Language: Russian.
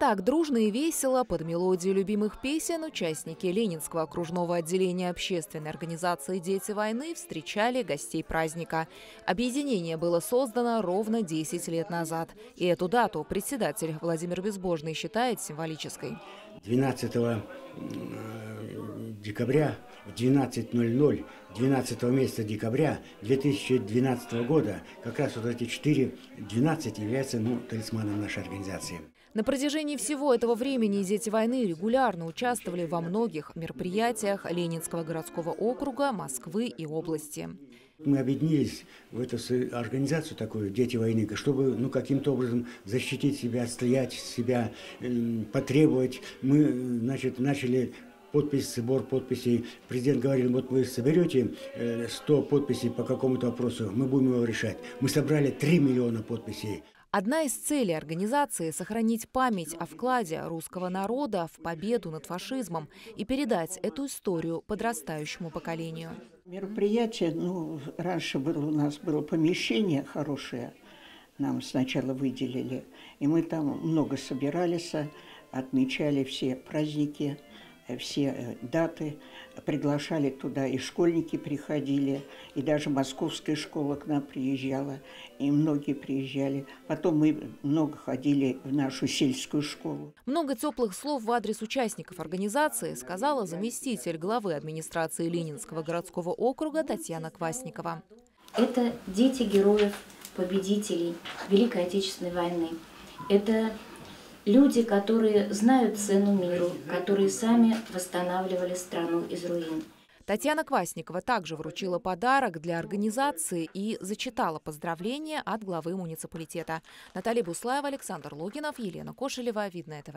Так дружно и весело под мелодию любимых песен участники Ленинского окружного отделения общественной организации «Дети войны» встречали гостей праздника. Объединение было создано ровно 10 лет назад. И эту дату председатель Владимир Безбожный считает символической. 12 декабря в 12.00 12 месяца декабря 2012 года как раз вот эти 4.12 являются ну, талисманом нашей организации. На протяжении всего этого времени «Дети войны» регулярно участвовали во многих мероприятиях Ленинского городского округа, Москвы и области. Мы объединились в эту организацию такую «Дети войны», чтобы ну, каким-то образом защитить себя, отстоять себя, потребовать. Мы значит, начали подпись, сбор подписей. Президент говорил, вот вы соберете 100 подписей по какому-то вопросу, мы будем его решать. Мы собрали 3 миллиона подписей. Одна из целей организации – сохранить память о вкладе русского народа в победу над фашизмом и передать эту историю подрастающему поколению. Мероприятие, ну, раньше было, у нас было помещение хорошее, нам сначала выделили, и мы там много собирались, отмечали все праздники – все э, даты, приглашали туда, и школьники приходили, и даже московская школа к нам приезжала, и многие приезжали. Потом мы много ходили в нашу сельскую школу. Много теплых слов в адрес участников организации сказала заместитель главы администрации Ленинского городского округа Татьяна Квасникова. Это дети героев, победителей Великой Отечественной войны. Это Люди, которые знают цену миру, которые сами восстанавливали страну из руин. Татьяна Квасникова также вручила подарок для организации и зачитала поздравления от главы муниципалитета. Наталья Буслаева, Александр Логинов, Елена Кошелева, Видное ТВ.